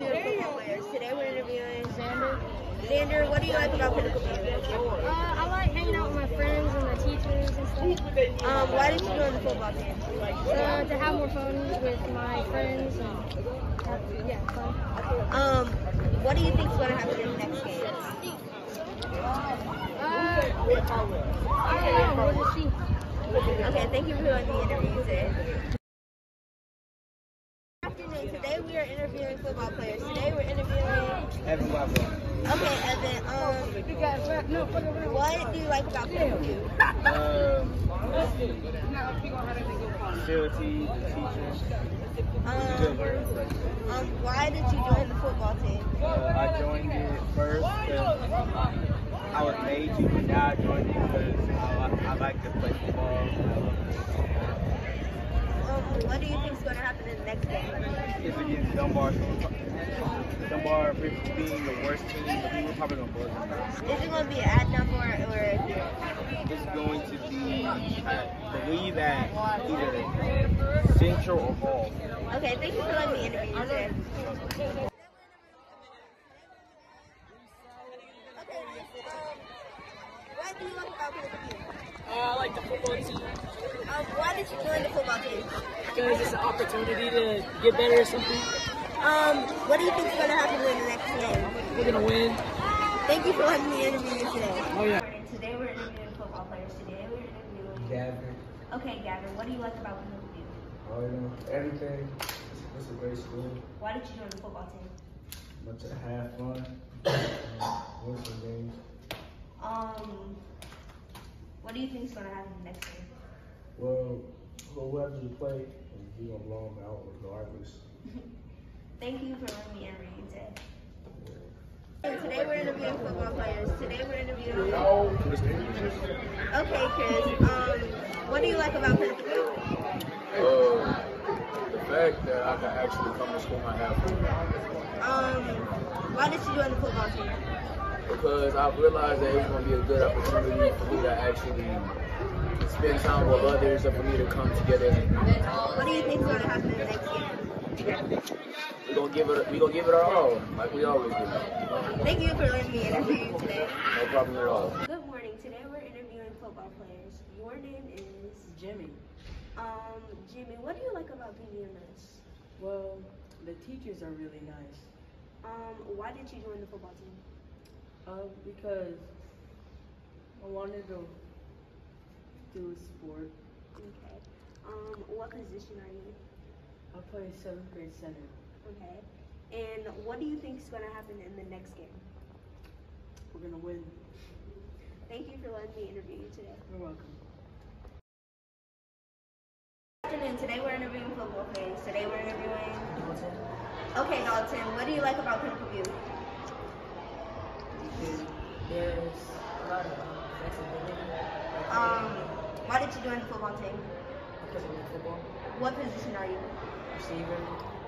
Football players. Today we're interviewing Xander. Xander, what do you like about Pinnacle View? Uh, I like hanging out with my friends and the teachers and stuff. Um, why did you join the football team? Uh, to have more fun with my friends and have, yeah, fun. Um, what do you think is going to happen in the next game? Uh, I don't know. We'll just see. Okay, thank you for doing the interview today. Good. Today we are interviewing football players. Today we're interviewing. Evan Webber. Okay, Evan. Um, what do you like about View? Um, facility, teachers, Um, um, why did you join the football team? Uh, I joined it first because I was made to, but now I joined it because I, I like to play football. I love what do you think is going to happen in the next game? it. It's against Dunbar. Dunbar being the worst team, we're probably going to blow them out. Is it going to be at number or It's going to be, I believe, at either Central or Hall. Okay, thank you for letting me interview you today. Okay, um, do you like about Pinnacle Uh, I like the football team Um, why did you join the football team? Because it's an opportunity to get better at something. Um, what do you think is going to happen in the next game? We're gonna win. Thank you for letting me interview you today. Oh yeah. Today we're interviewing football players. Today we're interviewing. Gavin, Okay, Gavin, what do you like about Pinnacle View? all you know, everything. It's, it's a great school. Why did you join the football team? Much to have fun, um, win some games. Um, what do you think is going to happen in the next game? Well, whoever you play, you gonna blow them out regardless. Thank you for letting me interview you today. And today we're interviewing football players. Today we're interviewing. Okay, Chris. Um, what do you like about Pinnacle View? Uh, the fact that I can actually come to school and have fun. Um, why did you join the football team? Because I realized that it was going to be a good opportunity for me to actually spend time with others and for me to come together as a group. What do you think is going to happen next game? We're going to give it, we gonna give it our all, like we always do. Thank you for letting me interview you today. No problem at all. Good morning. Today we're interviewing football players. Your name is Jimmy. um Jimmy. What do you like about PVMS? Well, the teachers are really nice. Um, why did you join the football team? Uh, because I wanted to do a sport. Okay. Um, what position are you? I play seventh grade center. Okay. And what do you think is going to happen in the next game? We're gonna win. Thank you for letting me interview you today. You're welcome. Good afternoon. Today we're interviewing football players. Today we're interviewing. Dalton. Okay, Dalton. What do you like about Pinnacle View? There's a lot of flexibility. Um, why did you join the football team? because of football. What position are you? Receiver.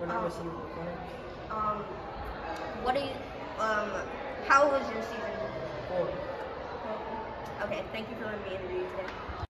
We're not Oh. receiver. Um, what do you? Um, how was your season? Four. Okay, thank you for letting me interview you today.